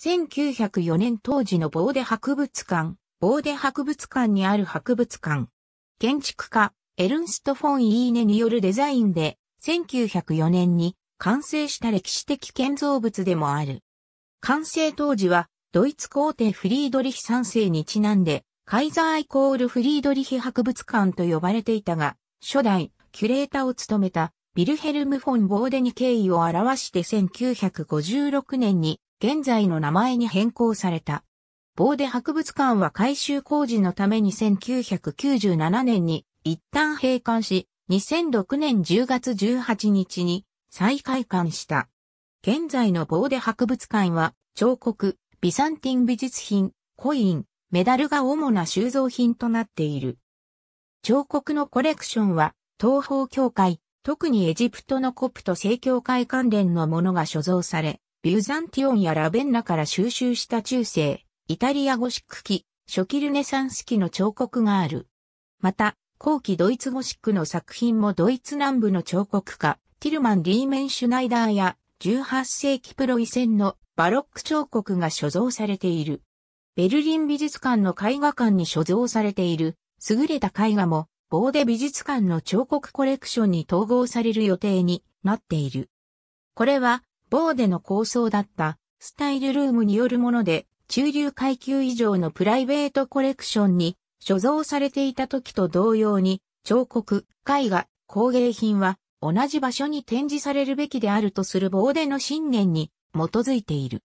1904年当時のボーデ博物館、ボーデ博物館にある博物館。建築家、エルンスト・フォン・イーネによるデザインで、1904年に完成した歴史的建造物でもある。完成当時は、ドイツ皇帝フリードリヒ3世にちなんで、カイザーイコールフリードリヒ博物館と呼ばれていたが、初代、キュレーターを務めた、ビルヘルム・フォン・ボーデに敬意を表して1956年に現在の名前に変更された。ボーデ博物館は改修工事のために1997年に一旦閉館し、2006年10月18日に再開館した。現在のボーデ博物館は彫刻、ビサンティン美術品、コイン、メダルが主な収蔵品となっている。彫刻のコレクションは東方教会、特にエジプトのコプト正教会関連のものが所蔵され、ビュザンティオンやラベンナから収集した中世、イタリアゴシック期、初期ルネサンス期の彫刻がある。また、後期ドイツゴシックの作品もドイツ南部の彫刻家、ティルマン・リーメンシュナイダーや、18世紀プロイセンのバロック彫刻が所蔵されている。ベルリン美術館の絵画館に所蔵されている優れた絵画も、ボーデ美術館の彫刻コレクションに統合される予定になっている。これはボーデの構想だったスタイルルームによるもので、中流階級以上のプライベートコレクションに所蔵されていた時と同様に、彫刻、絵画、工芸品は同じ場所に展示されるべきであるとするボーデの信念に基づいている。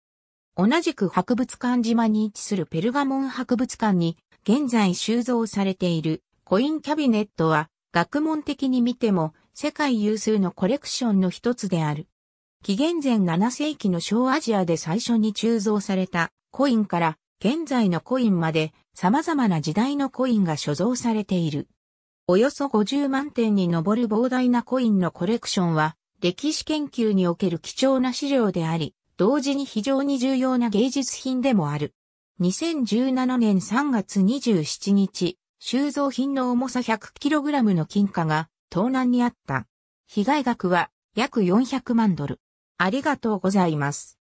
同じく博物館島に位置するペルガモン博物館に現在収蔵されているコインキャビネットは学問的に見ても世界有数のコレクションの一つである。紀元前7世紀の小アジアで最初に鋳造されたコインから現在のコインまで様々な時代のコインが所蔵されている。およそ50万点に上る膨大なコインのコレクションは歴史研究における貴重な資料であり、同時に非常に重要な芸術品でもある。2017年3月27日、収蔵品の重さ 100kg の金貨が盗難にあった。被害額は約400万ドル。ありがとうございます。